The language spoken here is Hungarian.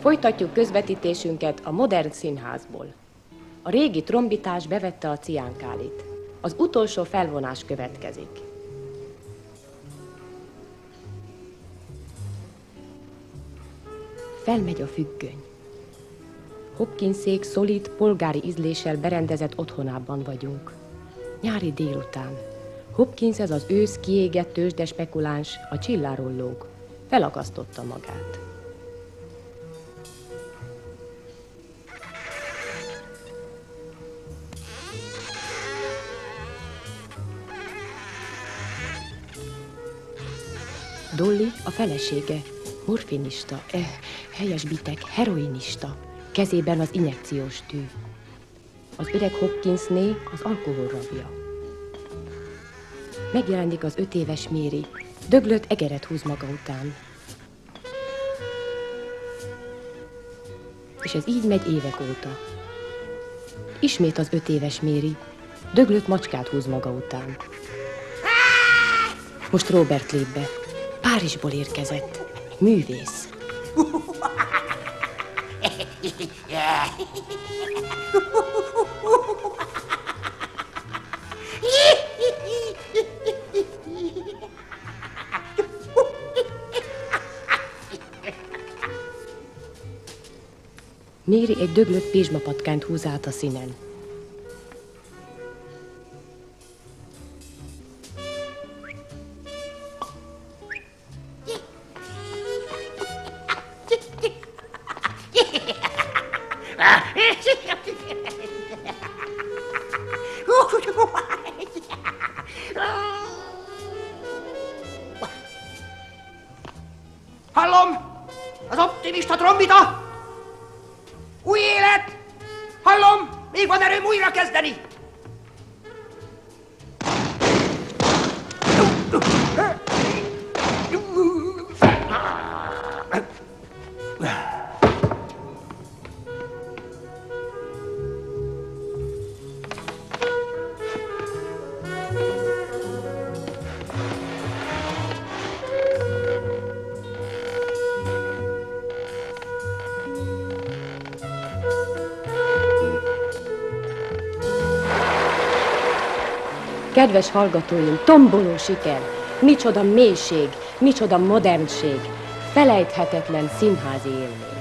Folytatjuk közvetítésünket a modern színházból. A régi trombitás bevette a ciánkálit. Az utolsó felvonás következik. Felmegy a függöny. Hopkinszék szolid, polgári ízléssel berendezett otthonában vagyunk. Nyári délután. Hopkins ez az ősz kiégett tőzsde spekuláns, a csilláról lóg. Felakasztotta magát. Dolly a felesége, morfinista, eh, helyesbitek, heroinista, kezében az injekciós tű. Az öreg Hopkinsné az alkoholrabja. Megjelenik az öt éves Méri, döglött egeret húz maga után. És ez így megy évek óta. Ismét az öt éves Méri, döglött macskát húz maga után. Most Robert lép be. Párizsból érkezett. Művész. Méri egy döglött pézsmapatkányt húz át a színen. Hallom! Az optimista trombita! Új élet! Hallom! Még van erőm újra kezdeni! Kedves hallgatóim, tomboló siker, micsoda mélység, micsoda modernség, felejthetetlen színházi élmény.